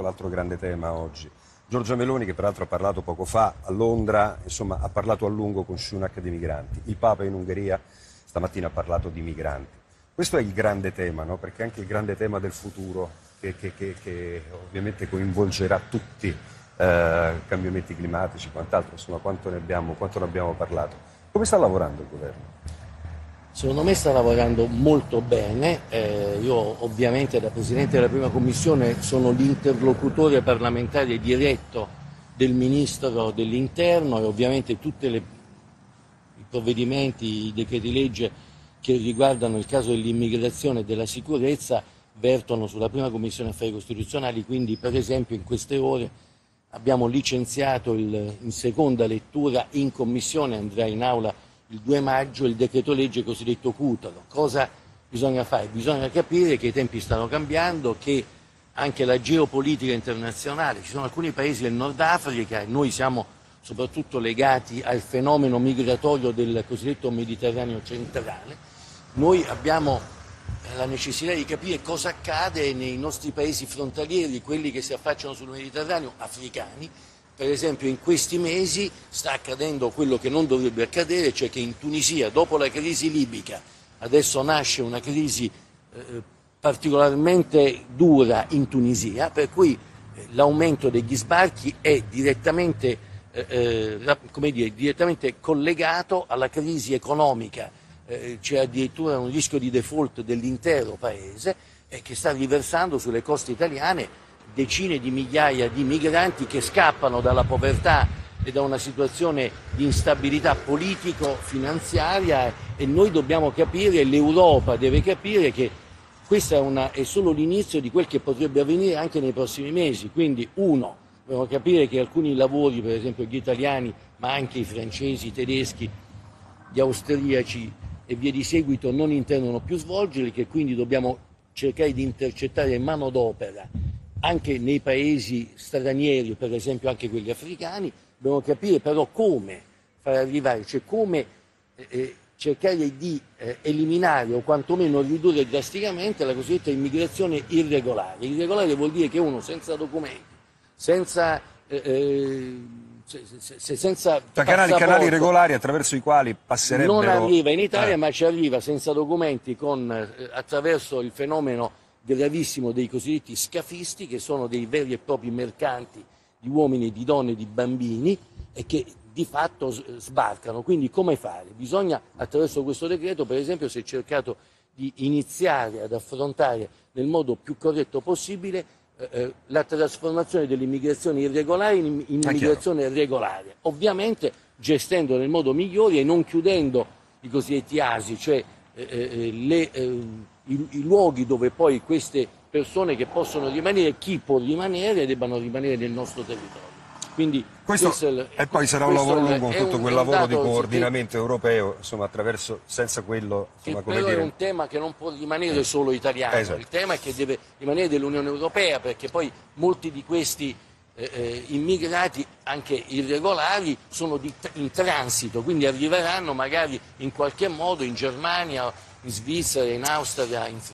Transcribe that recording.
l'altro grande tema oggi. Giorgia Meloni, che peraltro ha parlato poco fa a Londra, insomma, ha parlato a lungo con Sunak di migranti. Il Papa in Ungheria stamattina ha parlato di migranti. Questo è il grande tema, no? perché è anche il grande tema del futuro, che, che, che, che ovviamente coinvolgerà tutti eh, cambiamenti climatici, quant'altro, insomma, quanto ne, abbiamo, quanto ne abbiamo parlato. Come sta lavorando il governo? Secondo me sta lavorando molto bene, eh, io ovviamente da Presidente della Prima Commissione sono l'interlocutore parlamentare diretto del Ministro dell'Interno e ovviamente tutti i provvedimenti, i decreti legge che riguardano il caso dell'immigrazione e della sicurezza vertono sulla Prima Commissione Affari Costituzionali, quindi per esempio in queste ore abbiamo licenziato il, in seconda lettura in Commissione, andrà in Aula il 2 maggio il decreto legge cosiddetto Cutalo. Cosa bisogna fare? Bisogna capire che i tempi stanno cambiando, che anche la geopolitica internazionale, ci sono alcuni paesi del Nord Africa, noi siamo soprattutto legati al fenomeno migratorio del cosiddetto Mediterraneo centrale, noi abbiamo la necessità di capire cosa accade nei nostri paesi frontalieri, quelli che si affacciano sul Mediterraneo, africani, per esempio in questi mesi sta accadendo quello che non dovrebbe accadere, cioè che in Tunisia, dopo la crisi libica, adesso nasce una crisi eh, particolarmente dura in Tunisia, per cui eh, l'aumento degli sbarchi è direttamente, eh, eh dire, direttamente, collegato alla crisi economica, eh, c'è addirittura un rischio di default dell'intero paese e che sta riversando sulle coste italiane decine di migliaia di migranti che scappano dalla povertà e da una situazione di instabilità politico-finanziaria e noi dobbiamo capire, l'Europa deve capire che questo è, è solo l'inizio di quel che potrebbe avvenire anche nei prossimi mesi. Quindi uno, dobbiamo capire che alcuni lavori, per esempio gli italiani, ma anche i francesi, i tedeschi, gli austriaci e via di seguito non intendono più svolgerli, che quindi dobbiamo cercare di intercettare manodopera anche nei paesi stranieri, per esempio anche quelli africani, dobbiamo capire però come far arrivare, cioè come eh, eh, cercare di eh, eliminare o quantomeno ridurre drasticamente la cosiddetta immigrazione irregolare. Irregolare vuol dire che uno senza documenti, senza... Eh, eh se, senza canali, canali, regolari attraverso i quali passerebbero... Non arriva in Italia, eh. ma ci arriva senza documenti con, attraverso il fenomeno gravissimo dei cosiddetti scafisti, che sono dei veri e propri mercanti di uomini, di donne, di bambini e che di fatto sbarcano. Quindi come fare? Bisogna, attraverso questo decreto, per esempio, si è cercato di iniziare ad affrontare nel modo più corretto possibile eh, eh la trasformazione dell'immigrazione irregolare in, in immigrazione regolare, ovviamente gestendo nel modo migliore e non chiudendo i cosiddetti asi, cioè eh, eh le i, i luoghi dove poi queste persone che possono rimanere, chi può rimanere, debbano rimanere nel nostro territorio. Quindi questo, questo il, e poi sarà un lavoro lungo tutto un, quel lavoro di coordinamento che, europeo, insomma, attraverso, senza quello... Insomma, come dire... è un tema che non può rimanere solo italiano, esatto. il tema è che deve rimanere dell'Unione Europea perché poi molti di questi eh, eh, immigrati, anche irregolari, sono di, in transito, quindi arriveranno magari in qualche modo in Germania in Svizzera, in Austria, in,